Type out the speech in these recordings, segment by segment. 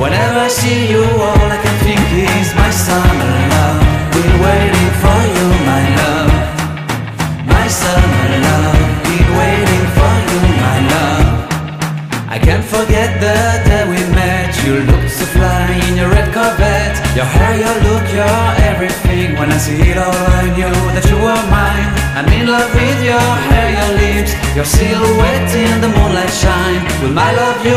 Whenever I see you, all I can think is my summer love. Been waiting for you, my love. My summer love. Been waiting for you, my love. I can't forget the day we met. You looked so fly in your red Corvette. Your hair, your look, your everything. When I see it all, I knew that you were mine. I'm in love with your hair, your lips, your silhouette in the moonlight shine. With my love, you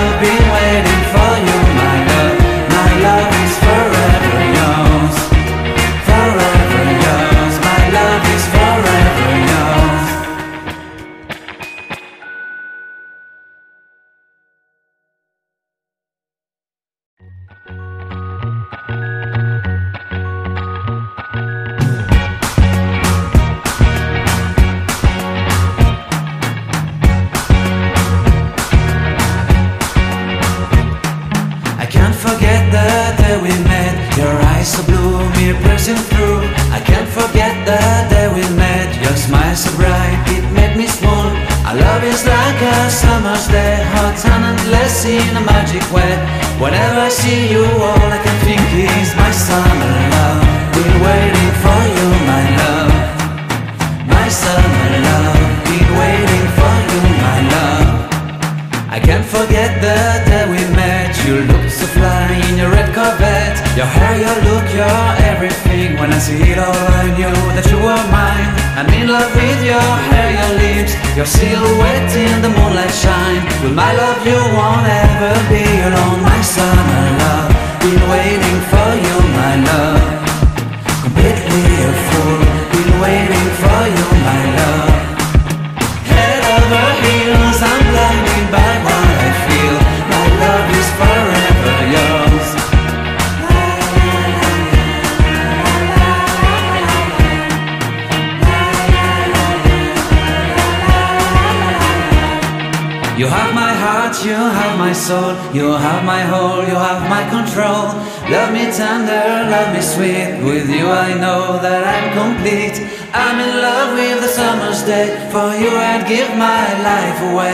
away.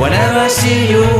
Whenever I see you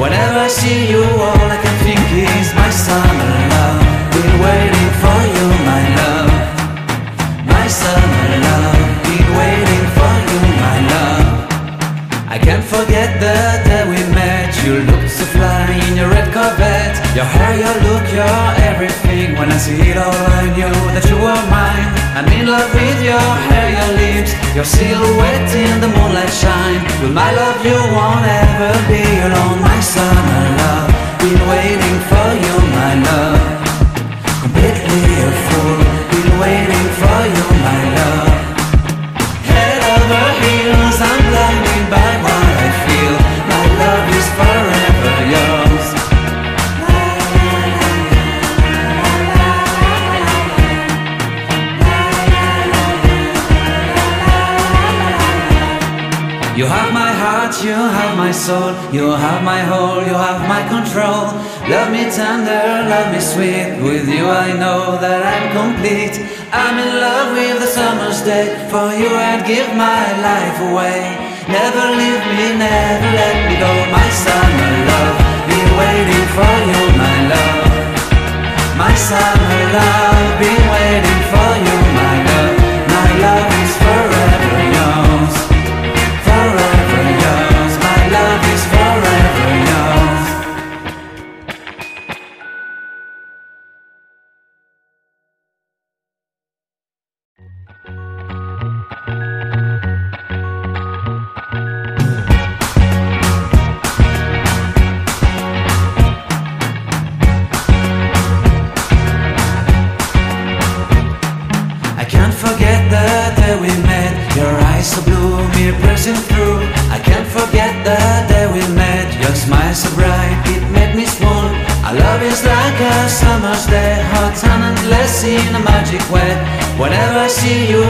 Whenever I see you, all I can think is my summer. life away. Never leave me, never let me go. Whenever I see you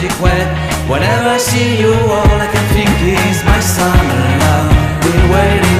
magic wet Whenever I see you all I can think is my summer love. Been waiting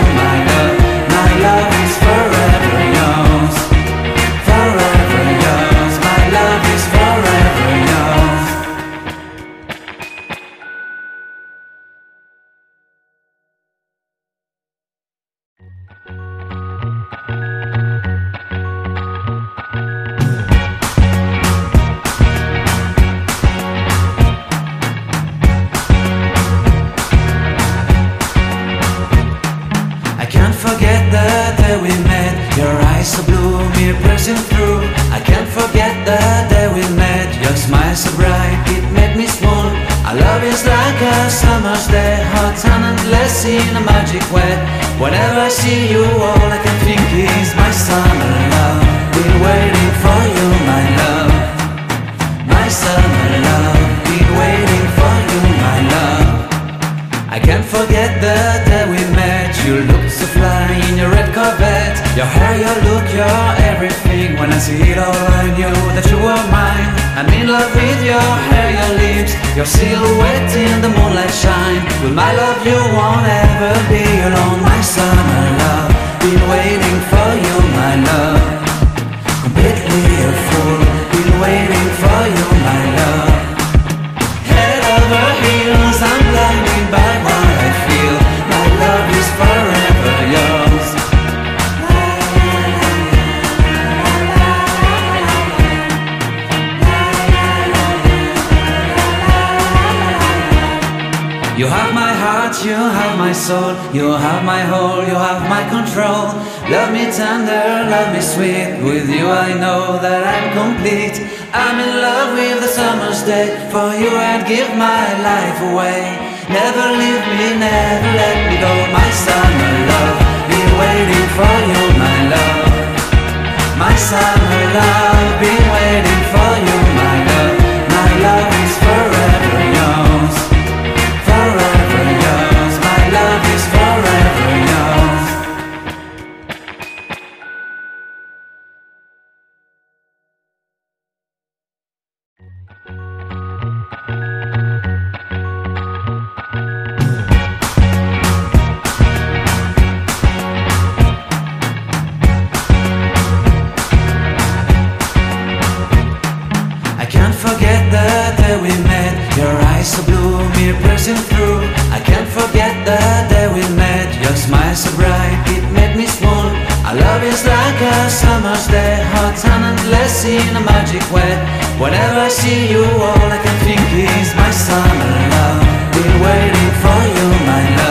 away. fancy in a magic way. Whenever I see you all I can think is my summer love. Been waiting for you my love.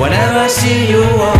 Whenever I see you walk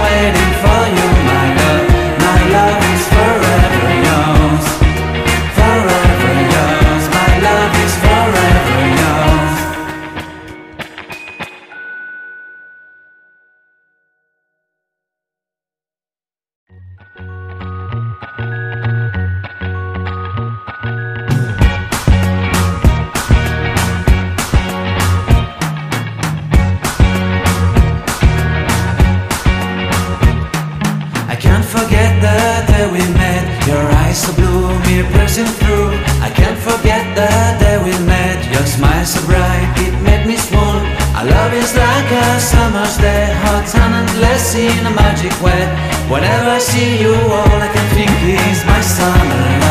in a magic way. Whenever I see you all I can think is my summer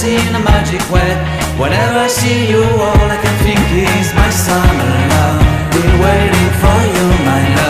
dress in a magic way. Whenever I see you all I can think is my summer love. Been waiting for you my love.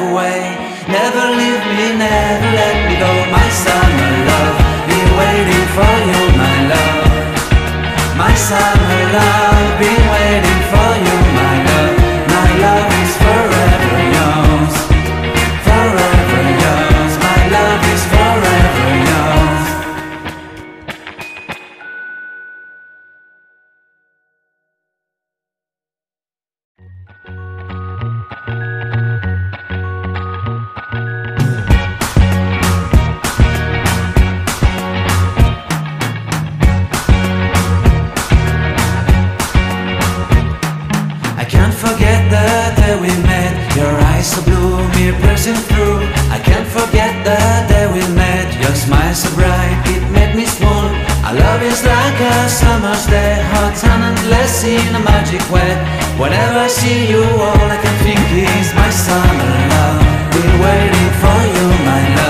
away. Summer's day, hot and endless in a magic way. Whenever I see you, all I can think is my summer love. Been waiting for you, my love.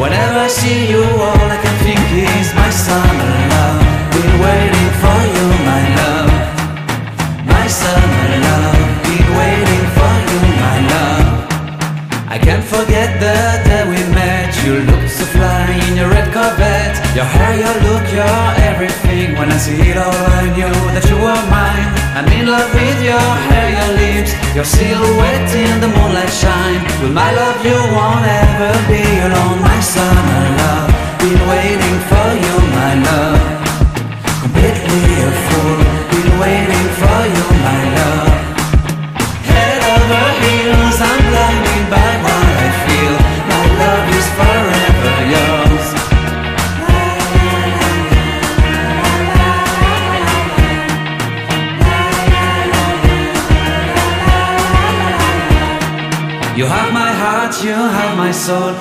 Whenever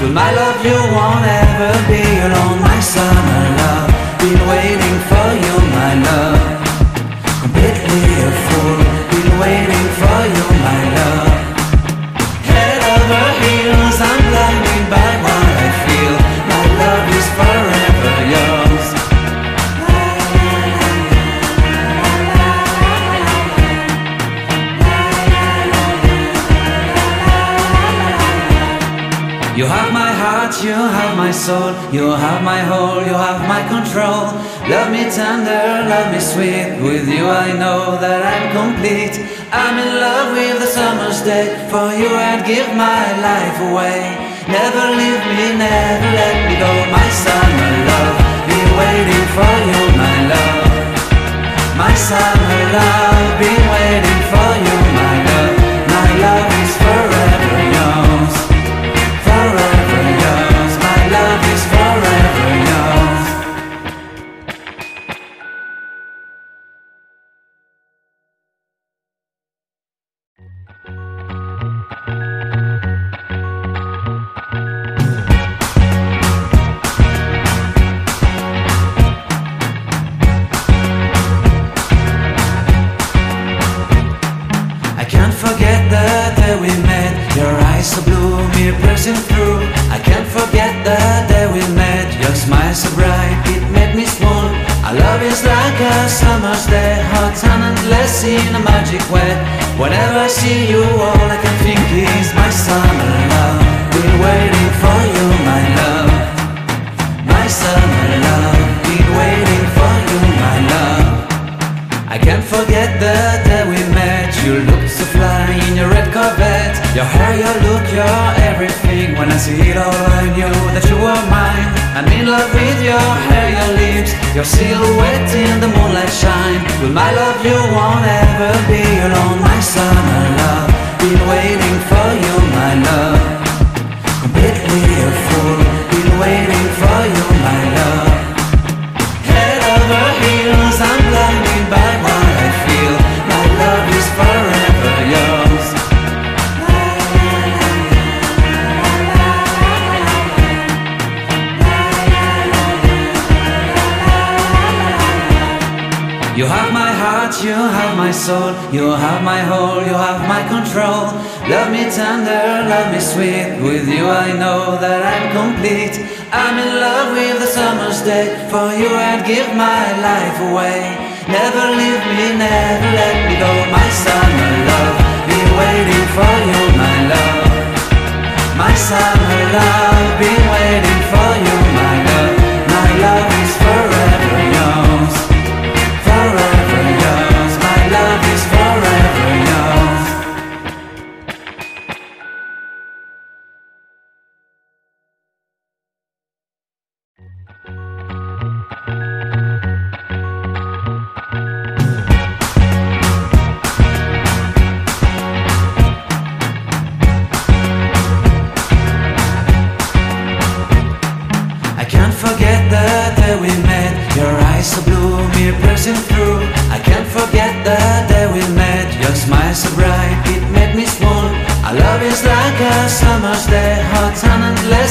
With my love, you won't ever my life away. Never leave me, never let me. Whenever I see you Mother's Day. For you, I'd give my life away. Never leave me, never let me go. My summer love, be waiting for you, my love. My summer love, be waiting for you.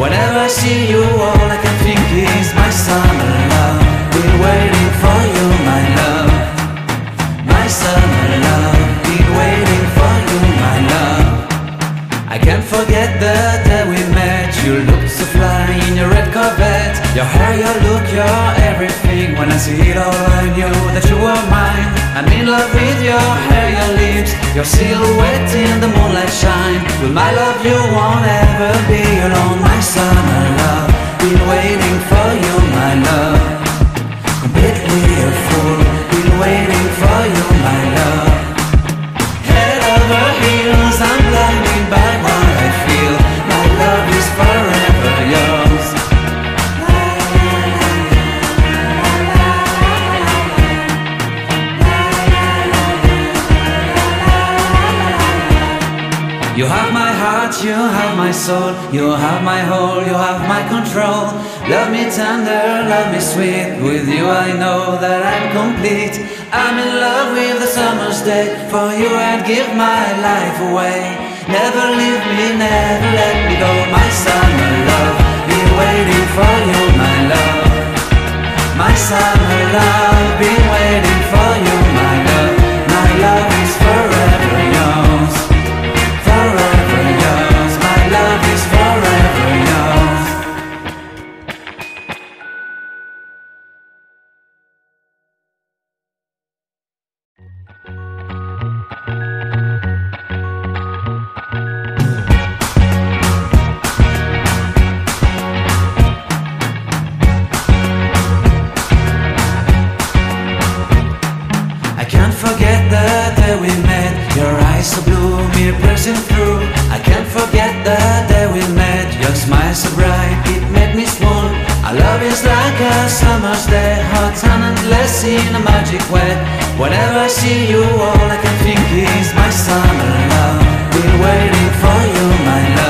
Whenever I see you away. arms, they're hot and endless in a magic way. Whenever I see you, all I can think is my summer love. Been waiting for you, my love.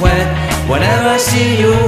whenever I see you.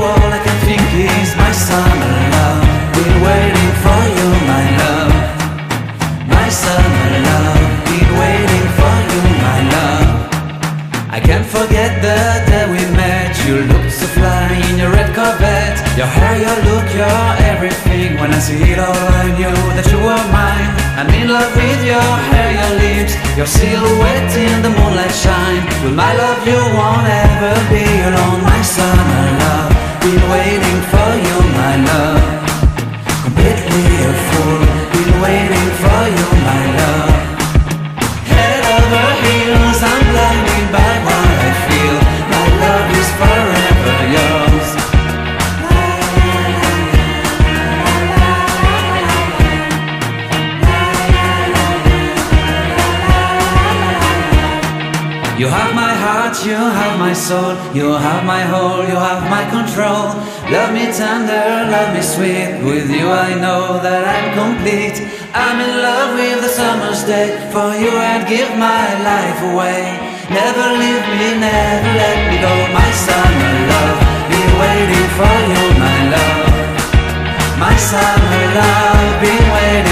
You have my whole, you have my control. Love me tender, love me sweet. With you I know that I'm complete. I'm in love with the summer's day. For you I'd give my life away. Never leave me, never let me go. My summer love, be waiting for you, my love. My summer love, be waiting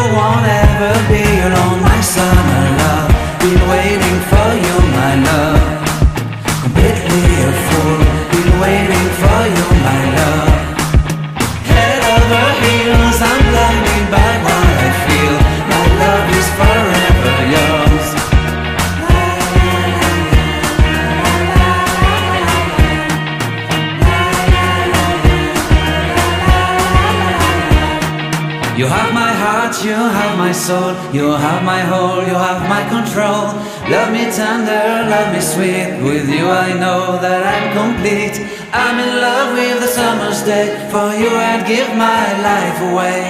away.